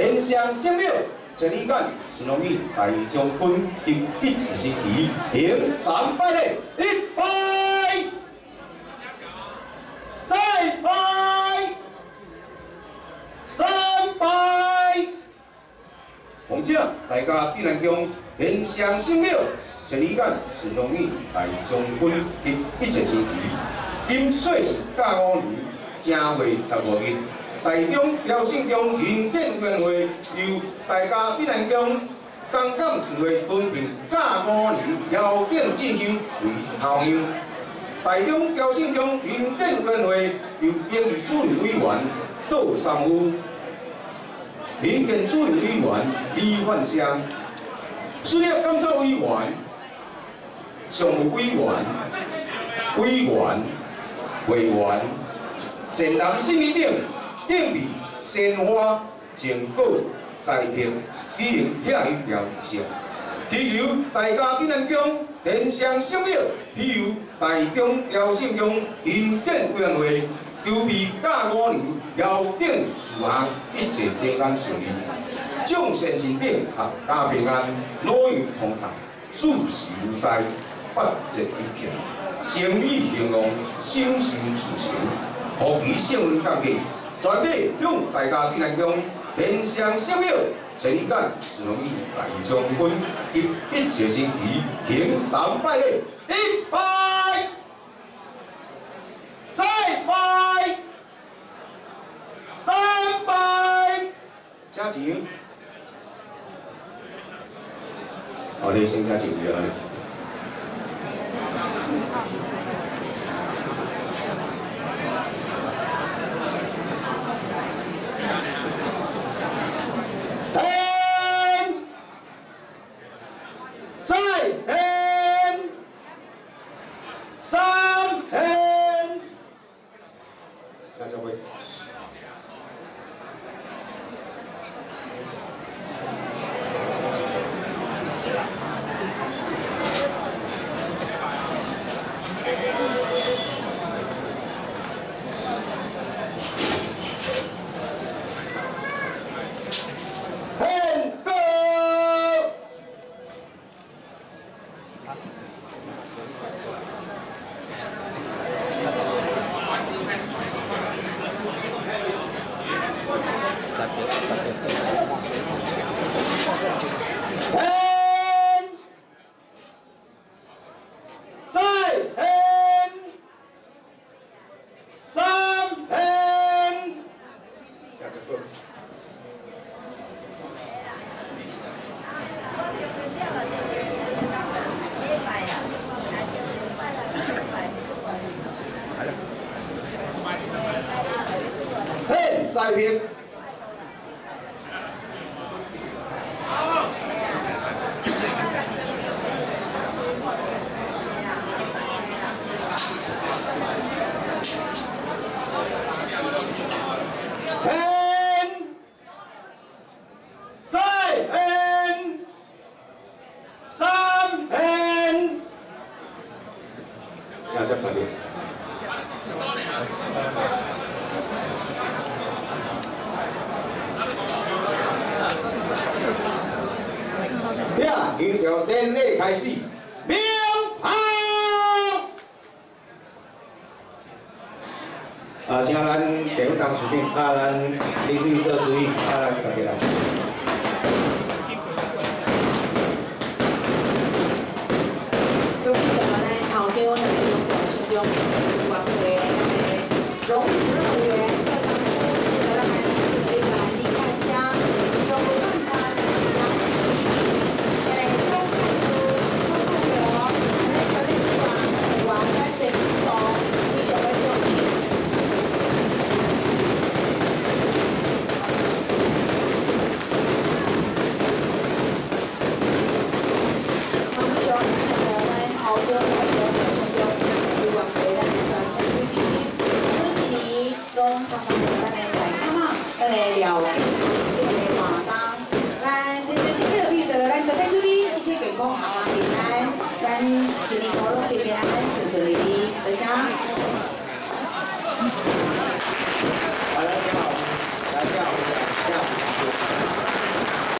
天上圣庙，陈立干、孙龙义大将军及一支旗行三拜礼，一拜，再拜，三拜。奉请大家点燃将天上圣庙，陈立干、孙龙义大将军及一支旗，今岁是甲午年正月十五日。台中标省中营建委员会由大家点燃中刚刚顺会敦平甲午年邀请进香为头香。台中标省中营建委员会由英语主任委员杜三夫、民建主任委员李焕香、事业监察委员、常务委员、委员、委员、县南市民等。敬礼、鲜花、敬果、栽培，举行下一条仪式。祈求大家今年中天上圣庙，祈求大中朝圣中营建委员会，筹备甲五年邀请事项一切平安顺利，众善心等合家平安，老幼康泰，事事如在，百节一片，生意兴隆，心想事成，福气幸运降临。全体向大家点燃中天上圣庙，陈立干、孙龙义大将军及一切新旗行三拜礼，一拜，再拜，三拜，请请。好，你先请请さあ去啊。再编。由典礼开始，鸣炮！啊，请咱地方当市民，啊，咱李书记多注意，啊，咱大家来。咱这些新的绿的，咱昨天注意身体健